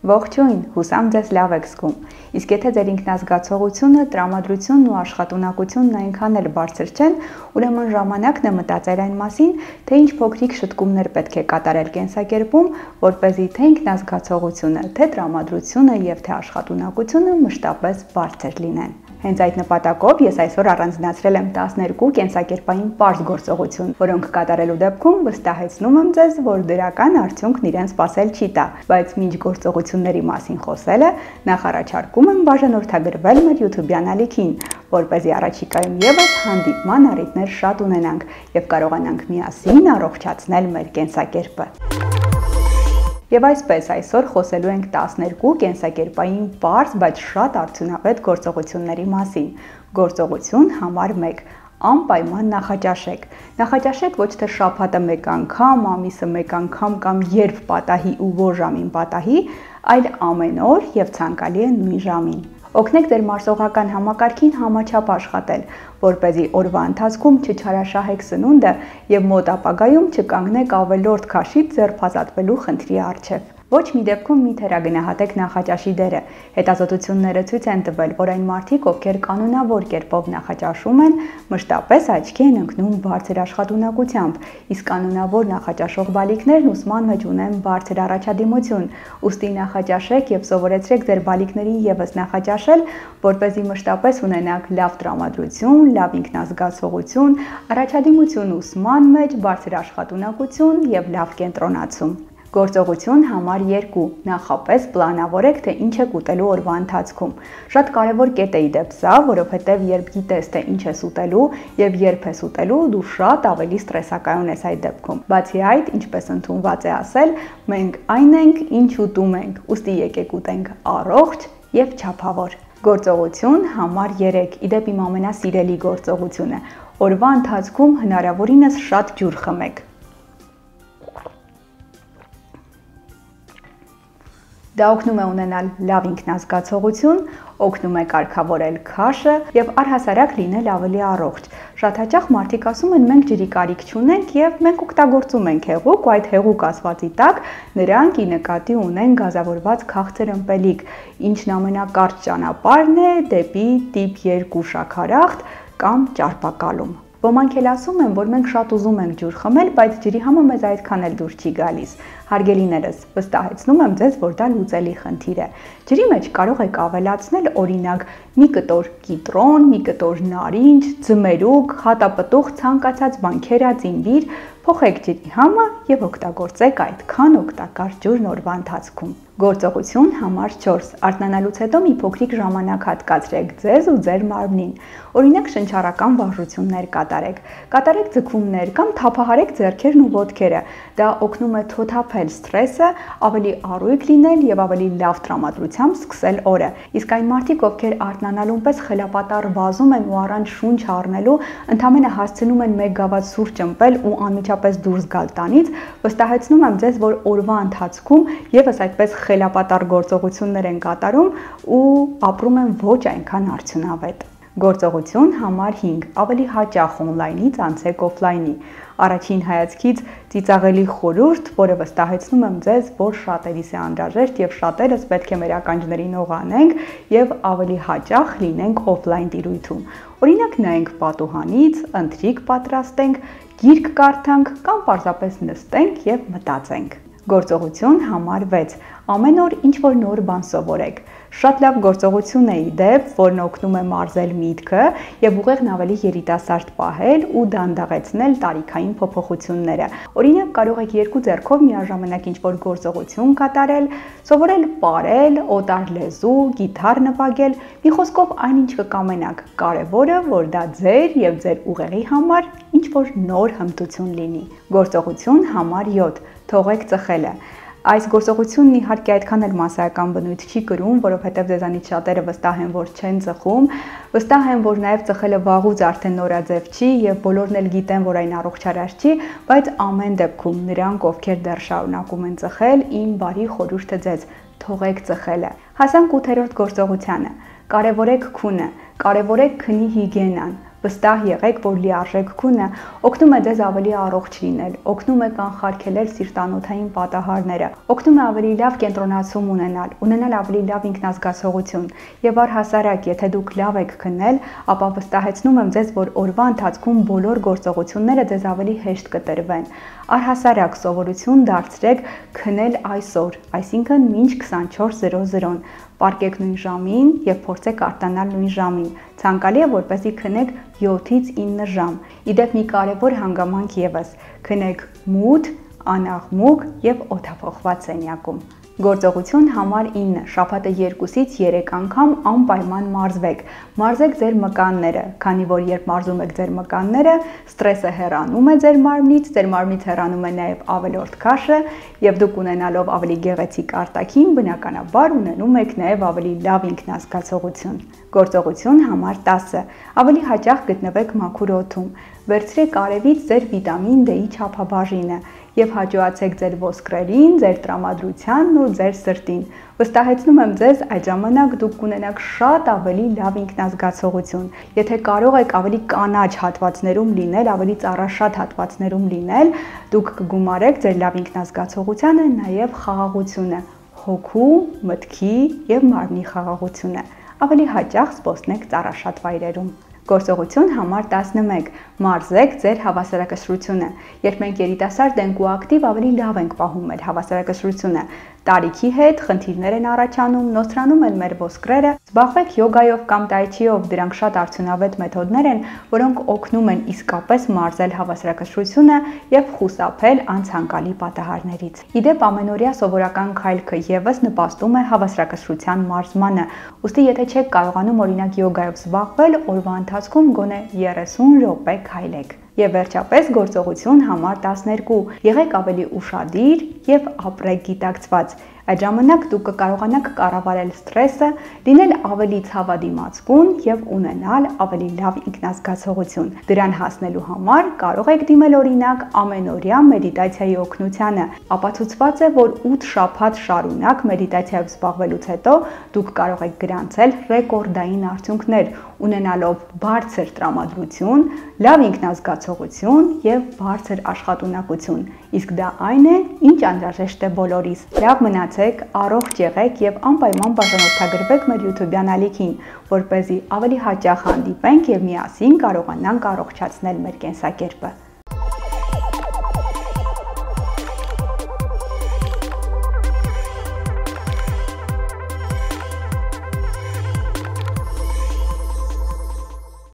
Ողջույն, հուսամ ձեզ լավ եք զգում։ Իսկ եթե ձեր ինքնազգացողությունը, տրամադրությունն ու աշխատունակությունն այնքան էլ բարձր չեն, ուրեմն ժամանակն է մտածել այն մասին, թե ինչ փոքրիկ շտկումներ պետք է կատարել կենսակերպում, որ เป զի թե ինքնազգացողությունը, թե տրամադրությունը եւ թե աշխատունակությունը մշտապես բարձր լինեն։ Հենց այդ նպատակով ես այսօր առանձնացրել եմ 12 կենսակերպային པարզ գործողություն, որոնք կատարելու դեպքում վստահեցնում եմ ձեզ, որ դրական արդյունքն իրեն սпасել չի տա, բայց ինչ գործողությունների մասին խոսելը նախ առաջարկում եմ բաժանորդագրվել մեր YouTube-յան ալիքին, որ เป զի առաջիկայում եւս հանդիպման առիթներ շատ ունենանք եւ կարողանանք միասին առողջացնել մեր կենսակերպը։ Եվ այսպես այսօր խոսելու ենք 12 կենսակերպային པարզ, բայց շատ արդյունավետ գործողությունների մասին։ Գործողություն համար 1 անպայման նախաճաշեք։ Նախաճաշեք ոչ թե շաբաթը մեկ անգամ, ամիսը մեկ անգամ կամ երբ պատահի ու որ ժամին պատահի, այլ ամեն օր եւ ցանկալի է նույն ժամին։ Օգնեք ձեր մարսողական համակարգին համաչափ աշխատել, որ เป զի օրվա ընթացքում չչարաշահեք սնունդը եւ մոտ ապագայում չկանգնեք ավելորդ քաշից ձերբազատվելու խնդրի առջև։ Ոչ մի դեպքում մի թերագնահատեք նախաճաշի դերը։ Հետազոտությունները ցույց են տվել, որ այն մարդիկ, ովքեր կանոնավոր կերպով նախաճաշում են, մշտապես աչքի են ընկնում բարձր աշխատունակությամբ, իսկ կանոնավոր նախաճաշող բալիկներն ուսման մեջ ունեն բարձր առաջադիմություն։ Ոստի նախաճաշեք եւ սովորեցրեք ձեր բալիկներին եւս նախաճաշել, որ เป զի մշտապես ունենաք լավ տրամադրություն, լավ ինքնազգացողություն, առաջադիմություն ուսման մեջ, բարձր աշխատունակություն եւ լավ կենտրոնացում։ Գործողություն համար 2. Նախապես պլանավորեք, թե ինչ եք ուտելու օրվա ընթացքում։ Շատ կարևոր կետ է իդեպ սա, որովհետև երբ գիտես, թե ինչ ես ուտելու եւ երբ ես ուտելու, դու շատ ավելի ստրեսակայուն ես այդ դեպքում։ Բացի այդ, ինչպես ընդունված է ասել, մենք այն ենք, ինչ ուտում ենք։ Ոստի եկեք ուտենք առողջ եւ չափավոր։ Գործողություն համար 3. Իդեպ իմ ամենասիրելի գործողությունը։ Օրվա ընթացքում հնարավորինս շատ ջուր խմեք Դա օգնում է ունենալ լավ ինքնազգացողություն, օգնում է կարգավորել քաշը եւ առհասարակ լինել ավելի առողջ։ Շատ հաճախ մարդիկ ասում են մենք ջրի կարիք չունենք եւ մենք օգտագործում ենք հեղուկ ու այդ հեղուկ ասվածի տակ նրանք ի նկատի ունեն գազավորված քաղցր ըմպելիք, ինչն ամենակարճ ճանապարհն է դեպի տիպ 2 շաքարախտ կամ ճարպակալում։ Ոմանք էլ ասում են, որ մենք շատ ուզում ենք ջուր խմել, բայց ջրի համը մեզ այդքան էլ դուր չի գալիս։ Հարգելիներս, վստահեցնում եմ ձեզ, որ դա լուծելի խնդիր է։ Ջրի մեջ կարող եք ավելացնել օրինակ մի կտոր կիտրոն, մի կտոր նարինջ, ձմերուկ, հատապտուղ, ցանկացած բանքերա, ծինվիր, փոխեք ջրի համը եւ օգտագործեք այդքան օգտակար ջուրն օրվա ընթացքում։ Գործողություն համար 4. Արթնանալուց հետո մի փոքրիկ ժամանակ հատկացրեք ձեզ ու ձեր մարմնին։ Օրինակ շնչառական վարժություններ կատարեք։ Կատարեք ձգումներ կամ թափահարեք ձեռքերն ու ոտքերը։ Դա օգնում է թոթափել սթրեսը, ավելի առույգ լինել եւ ավելի լավ տրամադրությամբ սկսել օրը։ Իսկ այն մարդիկ, ովքեր արթնանալուն պես խելապատար վազում են ու առանց շունչ առնելու, ընդամենը հասցնում են մեկ գավաթ սուրճ ըմպել ու անմիջապես դուրս գալ տանից, վստահեցնում եմ ձեզ, որ օրվա ընթացքում եւս այդպես խելապատար գործողություններ են կատարում ու ապրում են ոչ այնքան արդյունավետ։ Գործողություն համար 5. Ավելի հաճախ on-line-ից անցեք off-line-ի։ Առաջին հայացքից ծիծաղելի խորուրդ, որը վստահեցնում եմ ձեզ, որ շատերիս է անհրաժեշտ եւ շատերս պետք է մեր ականջներին օղանենք եւ ավելի հաճախ լինենք off-line տիրույթում։ Օրինակ նայենք պատուհանից, ընթրիկ պատրաստենք, գիրք կարդանք կամ պարզապես նստենք եւ մտածենք։ Գործողություն համար 6. Ամեն օր ինչ որ նոր բան սովորեք։ Շատ լավ գործողություն է իդեպ, որն օգնում է մարզել միտքը եւ ուղեղն ավելի երիտասարդ պահել ու դանդաղեցնել տարիքային փոփոխությունները։ Օրինակ կարող եք երկու ձեռքով միաժամանակ ինչ-որ գործողություն կատարել, սովորել ապարել, օտար լեզու, գիտար նվագել, մի խոսքով այնինչ կկամենաք։ Կարևորը, որ դա ձեր եւ ձեր ուղեղի համար ինչ-որ նոր հմտություն լինի։ Գործողություն համար 7. Թողեք ծխելը։ Այս գործողությունն իհարկե այդքան էլ massայական բնույթ չի կրում, որովհետև դեզանից շատերը վստահ են, որ չեն ծխում, վստահ են, որ նաև ծխելը վաղուց արդեն նորաձև չի եւ բոլորն էլ գիտեն, որ այն առողջարար չի, բայց ամեն դեպքում նրանք, ովքեր դեռ շարունակում են ծխել, իմ բարի խորհուրդը ձեզ թողեք ծխելը։ Հասանք 8-րդ գործողությանը։ Կարևորեք քունը, կարևորեք քնի հիգիենան, Վստահ եղեք, որ լիարժեք քունը օգնում է ձեզ ավելի առողջ լինել, օգնում է կանխարգելել սիրտանոթային պատահարները, օգնում է ավելի լավ կենտրոնացում ունենալ, ունենալ ավելի լավ ինքնազգացողություն։ Եվ առհասարակ, եթե դուք լավ եք քնել, ապա վստահեցնում եմ ձեզ, որ օրվա ընթացքում բոլոր գործողությունները ձեզ ավելի հեշտ կտրվեն։ Առհասարակ սովորություն դարձրեք քնել այսօր, այսինքն մինչ 24:00-ն Պարկեք նույն ժամին եւ փորձեք արտանալ նույն ժամին։ Ցանկալի է որպեսի քնեք 7-ից 9 ժամ։ Իդեպ մի կարևոր հանգամանք եւս։ Քնեք մութ, անաղմուկ եւ օթափողված սենյակում։ Գործողություն համար 9. Շաբաթը 2-ից 3 անգամ անպայման մարզվեք։ Մարզեք ձեր մկանները, քանի որ երբ մարզում եք ձեր մկանները, ստրեսը հեռանում է ձեր մարմնից, ձեր մարմնից հեռանում է նաև ավելորդ քաշը, եւ դուք ունենալով ավելի գեղեցիկ արտաքին, բնականաբար ունենում եք նաև ավելի լավ ինքնազգացողություն։ Գործողություն համար 10. Ավելի հաճախ գտնվեք մաքուր օդում։ Վերցրեք արևից ձեր վիտամին D-ի չափաբաժինը եւ հաջողացեք ձեր ոսկրերին, ձեր տրամադրությանն ու ձեր սրտին։ Վստահեցնում եմ ձեզ, այդ ժամանակ դուք կունենաք շատ ավելի լավ ինքնազգացողություն։ Եթե կարող եք ավելի կանաչ հատվածներում լինել, ավելի ծառաշատ հատվածներում լինել, դուք կգումարեք ձեր լավ ինքնազգացողությանը նաև խաղաղությունը, հոգու, մտքի եւ մարմնի խաղաղությունը։ Ավելի հաճախ զբոսնեք ծառաշատ վայրերում։ Գործողություն համար 11. Մարզեք ձեր հավասարակշռությունը։ Երբ մենք երիտասարդ ենք ու ակտիվ, ավելի լավ ենք պահում մեր հավասարակշռությունը տարիքի հետ խնդիրներ են առաջանում, նոսրանում են մեր ոսկրերը։ Զբաղվեք յոգայով կամ տայչիով, դրանք շատ արդյունավետ մեթոդներ են, որոնք օգնում են իսկապես մարզել հավասարակշռությունը եւ խուսափել անցանկալի պատահարներից։ Իդեպ ամենօրյա սովորական քայլքը եւս նպաստում է հավասարակշռության մարզմանը։ Ոստի եթե չեք կարողանում օրինակ յոգայով զբաղվել, օրվա ընթացքում գոնե 30 րոպե քայլեք։ Եվ վերջապես գործողություն համար 12։ Եղեք ավելի ուշադիր եւ ապրեք գիտակցված։ Այդ ժամանակ դուք կկարողանաք կառավարել ստրեսը, լինել ավելի ցավադիմացկուն եւ ունենալ ավելի լավ ինքնազգացողություն։ Դրան հասնելու համար կարող եք դիմել օրինակ ամենօրյա մեդիտացիայի օգնությանը։ Ապացուցված է, որ 8 շաբաթ շարունակ մեդիտացիայով զբաղվելուց հետո դուք կարող եք գրանցել ռեկորդային արդյունքներ, ունենալով բարձր տրամադրություն, լավ ինքնազգացողություն եւ բարձր աշխատունակություն։ Իսկ դա այն է, ինչ անհրաժեշտ է բոլորիս։ Լավ մնացեք, առողջ եղեք եւ անպայման բաժանորդագրվեք մեր YouTube-յան ալիքին, որ เป զի ավելի հաճախ հանդիպենք եւ միասին կարողանանք առողջացնել մեր կենսակերպը։